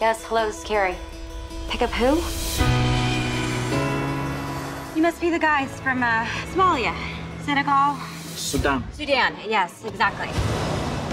Yes, hello, this is Carrie. Pick up who? You must be the guys from uh, Somalia, Senegal. Sudan. Sudan, yes, exactly.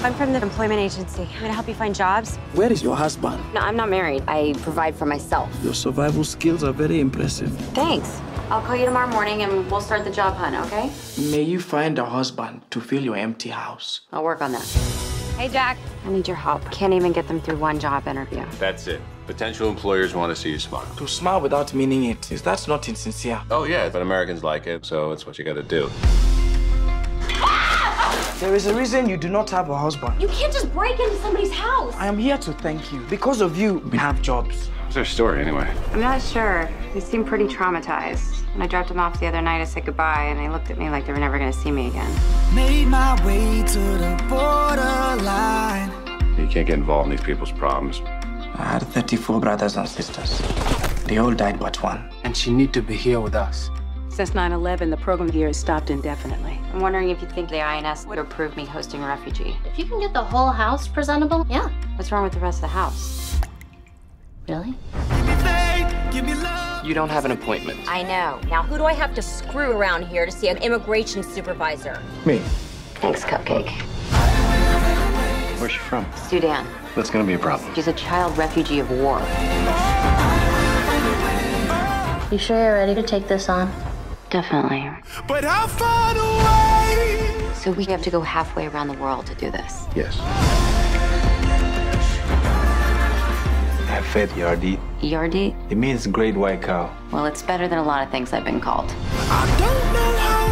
I'm from the employment agency. I'm gonna help you find jobs. Where is your husband? No, I'm not married. I provide for myself. Your survival skills are very impressive. Thanks. I'll call you tomorrow morning and we'll start the job hunt, okay? May you find a husband to fill your empty house. I'll work on that. Hey, Jack. I need your help. Can't even get them through one job interview. That's it. Potential employers want to see you smile. To smile without meaning it, is that not insincere? Oh, yeah, but Americans like it, so it's what you gotta do. There is a reason you do not have a husband. You can't just break into somebody's house. I am here to thank you. Because of you, we have jobs. What's their story, anyway? I'm not sure. They seem pretty traumatized. When I dropped them off the other night, I said goodbye, and they looked at me like they were never gonna see me again. Made my way to the borderline. You can't get involved in these people's problems. I had 34 brothers and sisters. They all died but one. And she need to be here with us. Since 9-11, the program here is stopped indefinitely. I'm wondering if you think the INS would approve me hosting a refugee. If you can get the whole house presentable, yeah. What's wrong with the rest of the house? Really? You don't have an appointment. I know. Now, who do I have to screw around here to see an immigration supervisor? Me. Thanks, Cupcake. Where's she from? Sudan. That's gonna be a problem. She's a child refugee of war. You sure you're ready to take this on? Definitely. But how far away? So we have to go halfway around the world to do this. Yes. Have faith, Yardi. ERD? It means great white cow. Well, it's better than a lot of things I've been called. I don't know